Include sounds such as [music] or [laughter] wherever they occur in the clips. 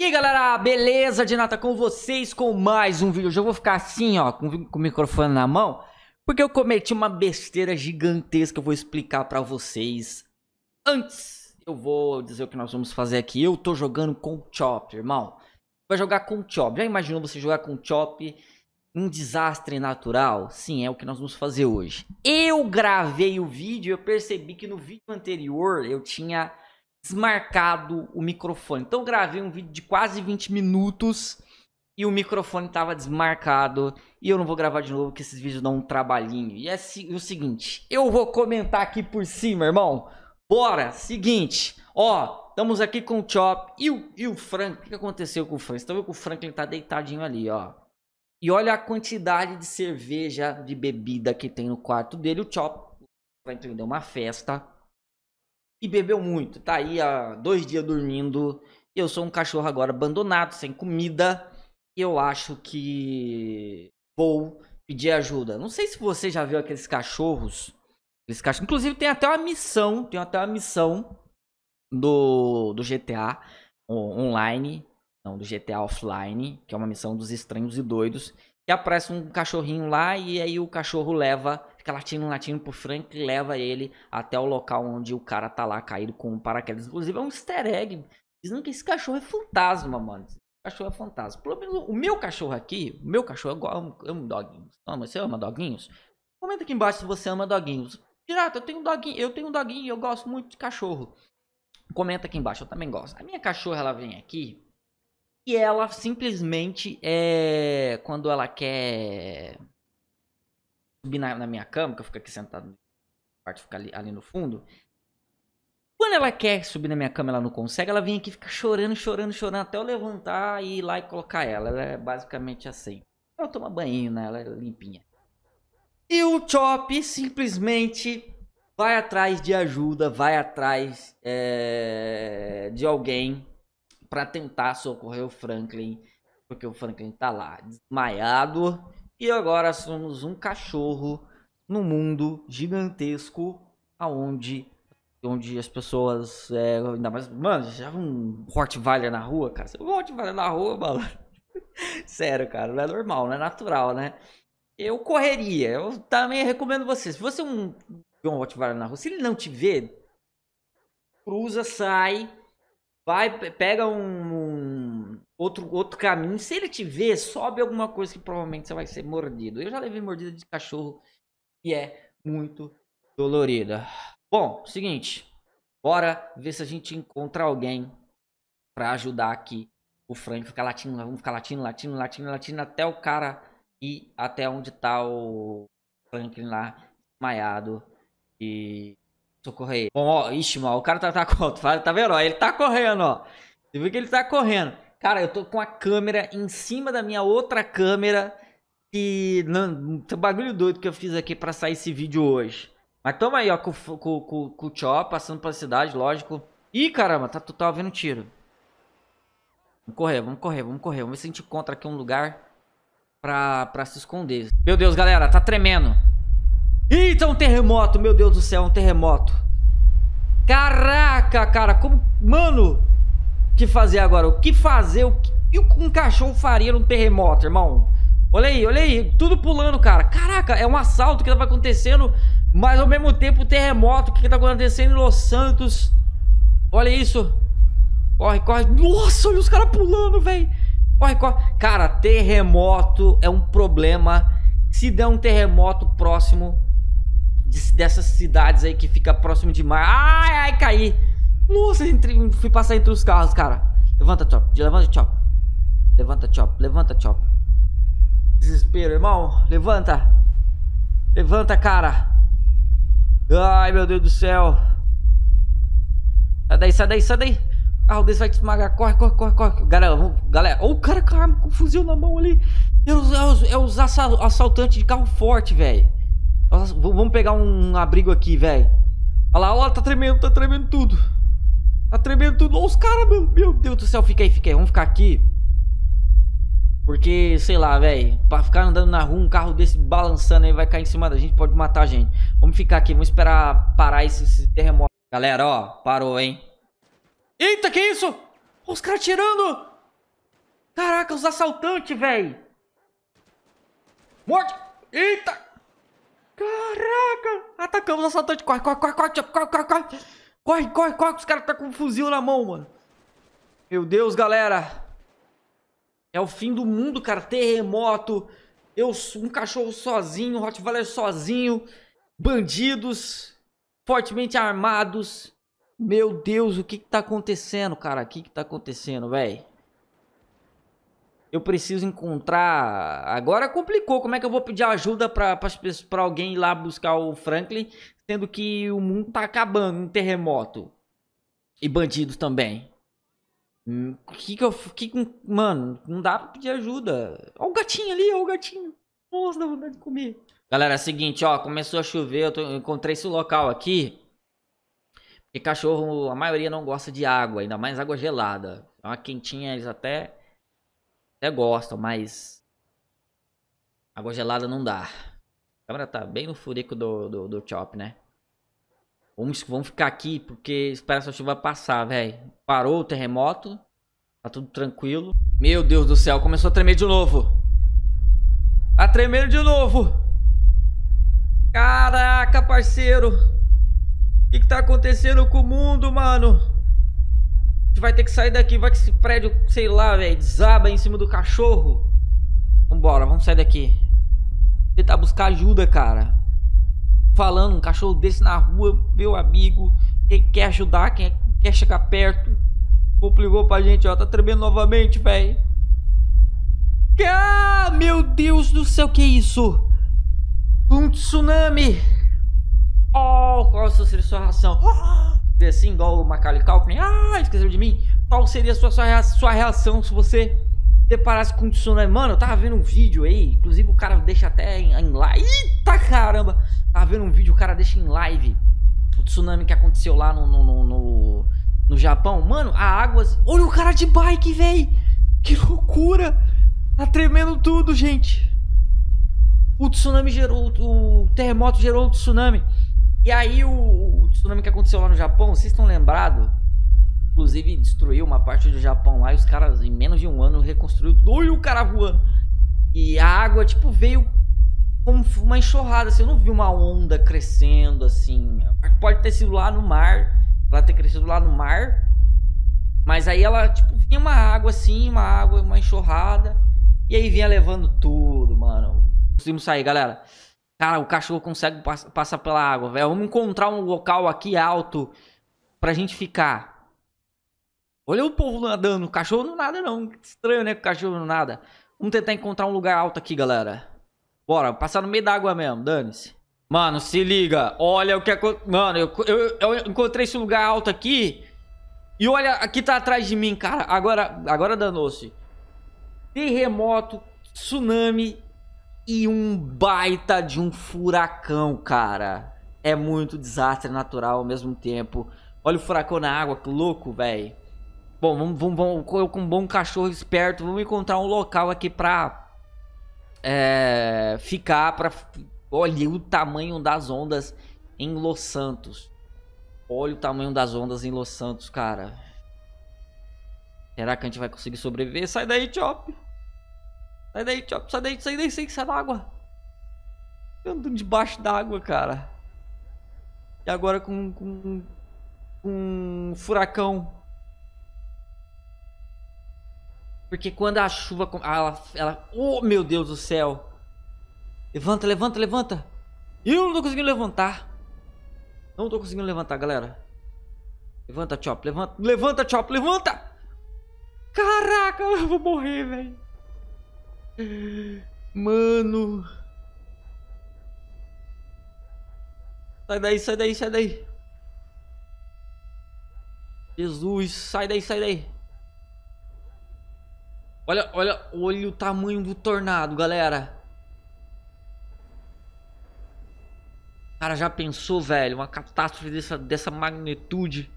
E aí galera, beleza? De nata com vocês com mais um vídeo. Hoje eu vou ficar assim, ó, com, com o microfone na mão, porque eu cometi uma besteira gigantesca. Eu vou explicar pra vocês. Antes, eu vou dizer o que nós vamos fazer aqui. Eu tô jogando com Chop, irmão. Vai jogar com Chop. Já imaginou você jogar com Chop? Um desastre natural? Sim, é o que nós vamos fazer hoje. Eu gravei o vídeo eu percebi que no vídeo anterior eu tinha desmarcado o microfone. Então gravei um vídeo de quase 20 minutos e o microfone estava desmarcado. E eu não vou gravar de novo, porque esses vídeos dão um trabalhinho. E é o seguinte, eu vou comentar aqui por cima, irmão. Bora, seguinte, ó, estamos aqui com o Chop e o, e o Frank. O que aconteceu com o Frank? Você tá vendo que o Franklin tá deitadinho ali, ó. E olha a quantidade de cerveja, de bebida que tem no quarto dele. O Chop, Franklin deu uma festa e bebeu muito. Tá aí há dois dias dormindo. Eu sou um cachorro agora abandonado, sem comida. Eu acho que vou pedir ajuda. Não sei se você já viu aqueles cachorros. Aqueles cachorros. Inclusive tem até uma missão. Tem até uma missão do, do GTA online. Não, do GTA offline. Que é uma missão dos estranhos e doidos. Que aparece um cachorrinho lá e aí o cachorro leva fica latindo, latindo pro Frank e leva ele até o local onde o cara tá lá caído com um paraquedas. Inclusive é um easter egg. Dizendo que esse cachorro é fantasma, mano. Esse cachorro é fantasma. Pelo menos o meu cachorro aqui, o meu cachorro, eu amo, amo doguinhos. Ama, você ama doguinhos? Comenta aqui embaixo se você ama doguinhos. Pirata, eu tenho um doguinho, eu tenho um doguinho e eu gosto muito de cachorro. Comenta aqui embaixo, eu também gosto. A minha cachorra, ela vem aqui e ela simplesmente é quando ela quer subir na, na, minha cama, que eu fico aqui sentado no quarto, fica ali, ali no fundo. Quando ela quer subir na minha cama, ela não consegue, ela vem aqui fica chorando, chorando, chorando, até eu levantar e ir lá e colocar ela. Ela é basicamente assim. Eu tomo banho nela, ela é limpinha. E o Chop simplesmente vai atrás de ajuda, vai atrás é, de alguém para tentar socorrer o Franklin, porque o Franklin tá lá desmaiado e agora somos um cachorro no mundo gigantesco aonde onde as pessoas é, ainda mais mano já um Rottweiler na rua cara? Um Rottweiler na rua mano [laughs] sério cara não é normal não é natural né? Eu correria eu também recomendo você. Se você um um Rottweiler na rua se ele não te ver cruza sai vai pega um outro, outro caminho. Se ele te ver, sobe alguma coisa que provavelmente você vai ser mordido. Eu já levei mordida de cachorro e é muito dolorida. Bom, seguinte. Bora ver se a gente encontra alguém para ajudar aqui o Frank. Ficar latindo, vamos ficar latindo, latindo, latindo, latindo até o cara ir até onde tá o Franklin lá, desmaiado. E socorrer Bom, ó, ixi, mal, o cara tá, tá, [laughs] tá, tá vendo, ó, ele tá correndo, ó. Você viu que ele tá correndo. Cara, eu tô com a câmera em cima da minha outra câmera. E. Não, bagulho doido que eu fiz aqui pra sair esse vídeo hoje. Mas toma aí, ó, com, com, com, com o Chop passando pela cidade, lógico. Ih, caramba, tá, tá vendo tiro. Vamos correr, vamos correr, vamos correr. Vamos ver se a gente encontra aqui um lugar pra, pra se esconder. Meu Deus, galera, tá tremendo. Eita, um terremoto, meu Deus do céu, um terremoto. Caraca, cara, como... Mano, que fazer agora? O que fazer? O que um cachorro faria num terremoto, irmão? Olha aí, olha aí, tudo pulando, cara. Caraca, é um assalto que tava acontecendo, mas ao mesmo tempo o terremoto que tá acontecendo em Los Santos. Olha isso. Corre, corre. Nossa, olha os caras pulando, velho. Corre, corre. Cara, terremoto é um problema. Se der um terremoto próximo dessas cidades aí que fica próximo demais. Ai, ai, caí. Nossa, entre, fui passar entre os carros, cara. Levanta, Chop. Levanta, Chop. Levanta, Chop. Levanta, Chop. Desespero, irmão. Levanta. Levanta, cara. Ai, meu Deus do céu. Sai daí, sai daí, sai daí. O carro desse vai te esmagar. Corre, corre, corre, corre. Galera, vamos, galera. Oh, o cara com arma com fuzil na mão ali. É os, é os, é os assaltantes de carro forte, velho. Vamos pegar um abrigo aqui, velho. Olha lá, olha lá, tá tremendo, tá tremendo tudo. Tá tremendo tudo. Os caras, meu, meu Deus do céu. Fica aí, fica aí. Vamos ficar aqui. Porque, sei lá, velho. Pra ficar andando na rua, um carro desse balançando aí vai cair em cima da gente, pode matar a gente. Vamos ficar aqui, vamos esperar parar esse, esse terremoto. Galera, ó, parou, hein. Eita, que isso? Os caras tirando. Caraca, os assaltantes, velho. Morte. Eita. Caraca. Atacamos os assaltantes. Corre, corre, corre, corre, corre, corre, corre. Corre, corre, corre, os caras tá com um fuzil na mão, mano. Meu Deus, galera. É o fim do mundo, cara. Terremoto. Eu, um cachorro sozinho, Rottweiler sozinho. Bandidos. Fortemente armados. Meu Deus, o que que tá acontecendo, cara? O que que tá acontecendo, velho? Eu preciso encontrar... Agora complicou. Como é que eu vou pedir ajuda pra alguém ir lá buscar o Franklin, sendo que o mundo tá acabando, um terremoto. E bandidos também. Hum, que que eu... Que, mano, não dá pra pedir ajuda. Olha o gatinho ali, olha o gatinho. Nossa, dá vontade de comer. Galera, é o seguinte, ó. Começou a chover, eu, tô, eu encontrei esse local aqui. Porque cachorro, a maioria não gosta de água, ainda mais água gelada. Uma quentinha eles até, até gostam, mas água gelada não dá. A câmera tá bem no furico do, do, do Chop, né? Vamos, vamos ficar aqui porque espera essa chuva passar, velho. Parou o terremoto. Tá tudo tranquilo. Meu Deus do céu, começou a tremer de novo. Tá tremendo de novo. Caraca, parceiro. O que, que tá acontecendo com o mundo, mano? Gente vai ter que sair daqui. Vai que esse prédio, sei lá, velho, desaba em cima do cachorro. Vambora, vamos sair daqui. Tentar buscar ajuda, cara. Falando, um cachorro desse na rua, meu amigo. Quem quer ajudar, quem quer chegar perto. Complicou pra gente, ó. Tá tremendo novamente, velho. Ah, meu Deus do céu, que isso? Um tsunami. Oh, qual a sua reação? Oh, assim, igual o Macaulay Culkin. Ah, esqueceu de mim. Qual seria a sua, sua, reação se você deparasse com um tsunami? Mano, eu tava vendo um vídeo aí. Inclusive, o cara deixa até em, em live. Eita caramba! Tava vendo um vídeo, o cara deixa em live. O tsunami que aconteceu lá no, no, no, no, no Japão. Mano, a água... Olha o cara de bike, velho! Que loucura! Tá tremendo tudo, gente. O tsunami gerou... O terremoto gerou o tsunami. E aí o, o tsunami que aconteceu lá no Japão, vocês estão lembrados? Inclusive destruiu uma parte do Japão lá e os caras em menos de um ano reconstruiu tudo. O cara voando. E a água, tipo, veio como uma enxurrada. Assim, eu não vi uma onda crescendo assim. Pode ter sido lá no mar. Ela ter crescido lá no mar. Mas aí ela, tipo, vinha uma água assim, uma água, uma enxurrada. E aí vinha levando tudo, mano. Conseguimos sair, galera. Cara, o cachorro consegue pass passar pela água, velho. Vamos encontrar um local aqui alto pra gente ficar. Olha o povo nadando. O cachorro não nada, não. Estranho, né? O cachorro não nada. Vamos tentar encontrar um lugar alto aqui, galera. Bora, passar no meio da água mesmo. Dane-se. Mano, se liga. Olha o que aconteceu. Mano, eu, eu, eu, encontrei esse lugar alto aqui. E olha, aqui tá atrás de mim, cara. Agora, agora danou-se. Terremoto, tsunami e um baita de um furacão, cara. É muito desastre natural ao mesmo tempo. Olha o furacão na água, que louco, velho. Bom, vamos, vamos, vamos, com um bom cachorro esperto, vamos encontrar um local aqui pra é, ficar, pra... Olha o tamanho das ondas em Los Santos. Olha o tamanho das ondas em Los Santos, cara. Será que a gente vai conseguir sobreviver? Sai daí, Chop. Sai daí, Chop. Sai daí, sai daí, sai, sai da água. Eu ando debaixo d'água, cara. E agora com, com, com um furacão. Porque quando a chuva... Ela, ela... Oh, meu Deus do céu. Levanta, levanta, levanta. Eu não tô conseguindo levantar. Não tô conseguindo levantar, galera. Levanta, Chop, levanta. Levanta, Chop, levanta! Caraca, eu vou morrer, velho. Mano. Sai daí, sai daí, sai daí. Jesus, sai daí, sai daí. Olha, olha, olha o tamanho do tornado, galera. Cara, já pensou, velho? Uma catástrofe dessa, dessa magnitude.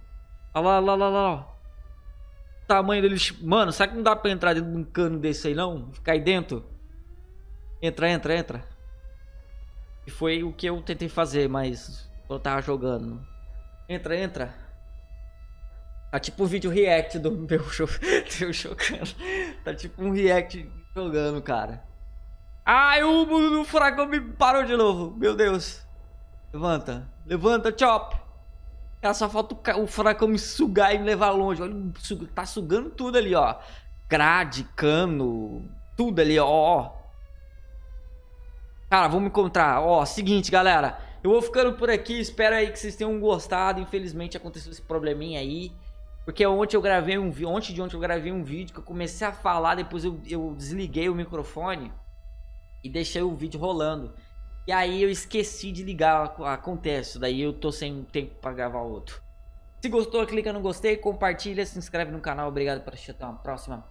Olha lá, lá, lá, lá, lá tamanho deles. Mano, será que não dá pra entrar dentro de um cano desse aí, não? Ficar aí dentro? Entra, entra, entra. E foi o que eu tentei fazer, mas eu tava jogando. Entra, entra. Tá tipo um vídeo react do [laughs] meu [laughs] jogando. Tá tipo um react jogando, cara. Ai, o furacão me parou de novo. Meu Deus. Levanta. Levanta, chop. Cara, só falta o, o furacão me sugar e me levar longe. Olha, tá sugando tudo ali, ó. Grade, cano, tudo ali, ó. Cara, vamos encontrar. Ó, seguinte, galera. Eu vou ficando por aqui. Espero aí que vocês tenham gostado. Infelizmente aconteceu esse probleminha aí. Porque ontem eu gravei um vídeo. Ontem de ontem eu gravei um vídeo que eu comecei a falar. Depois eu, eu desliguei o microfone. E deixei o vídeo rolando. E aí eu esqueci de ligar. Acontece. Daí eu tô sem tempo pra gravar outro. Se gostou, clica no gostei, compartilha, se inscreve no canal. Obrigado por assistir. Até uma próxima.